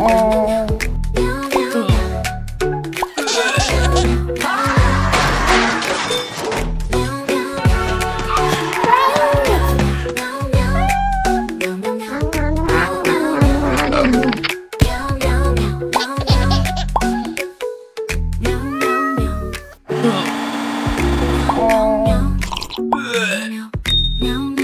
어... Now